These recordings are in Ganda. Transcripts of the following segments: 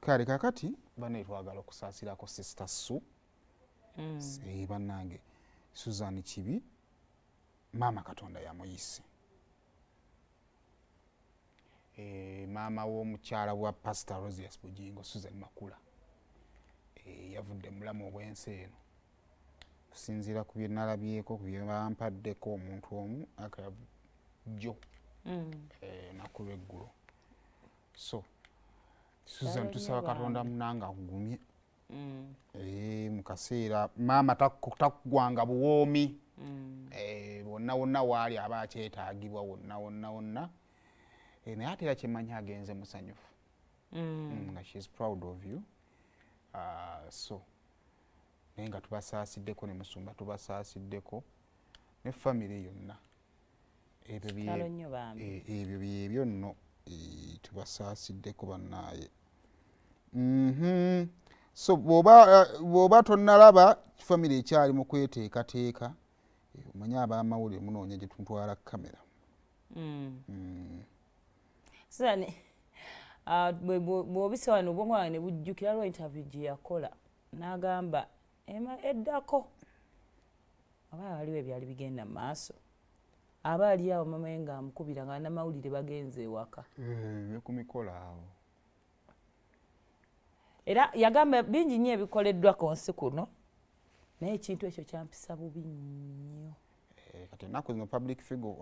kale kakati banaye twagala okusaasirako sisita su Mm. Eh, bannange susan kibi maama katonda yamuyise Eh, maama w'omukyala bwa pasita rosias bujingo susan makula. Eh, yavudde mulamu obwensi eno. Kusinziira ku bye nalabyeko ku bye bampaddeko omuntu omu akajjo Mm. naku lweggulo so susan tusaba katonda munanga agumye Mm. Eh, mu kaseera maama taku- takugwanga buwoomi Mm. Eh, wonna wonna waali aba akyetaagibwa wonna wonna wonna Eh, naye ate era kyemmanyi agenze musanyufu Mm. Nga shes proud of you Ah, so naye nga tubasaasiddeko ne musumba tubasaasiddeko ne famire yonna ebyo byebyo nno tubasaasiddeko bannaaye. So bw'oba bw'oba tonnalaba famire ekyali mu kweteekateeka eh, omanye abamawulire munoonya gye tutwala kamera Mm. Mm. Bwe- bw'obisa wano obwongo wange ne bujjukira lwa interview gye yakola n'agamba ema eddako. Aba waliwo ebyali bigenda mu maaso? Aba ali awo mama ye ng'amukubira nga namawulire bagenze ewaka. Eh, ku mikolo awo era yagamba bingi nnyo ebikoleddwa ku nsi kuno naye ekintu ekyo kyampisa bubi nnyo Eh, kati ennaku zino public figure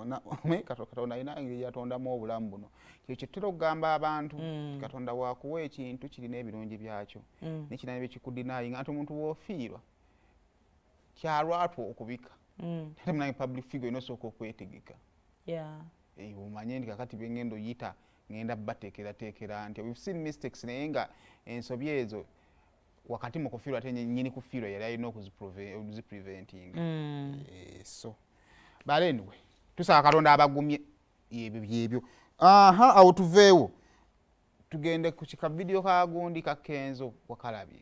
katonda alina engeri yatondamu obulamu buno kyekyo tutera okugamba abantu Mm. katonda wakuwa ekintu kirina ebirungi byakyo Mm. nekirina byekikudinayi nga nti omuntu wofiirwa kyalwatwa okubika Mm. ate munange public figure ina osooka okwetegeka Yeah. Eh, omanye nti kakati byengenda oyita ngenda bateekerateekera nti we've seen mistakes naye nga ensobi ezo wakati mu kufiirwa ate nyini kufiirwa yali alina okuziprove- okuzipreventing Mm. Eh, so but anyway tusaba katonda abagumye ebyo byebyo aha awo tuveewo tugende ku kika vidiyo kagundi kakenzo wakalabye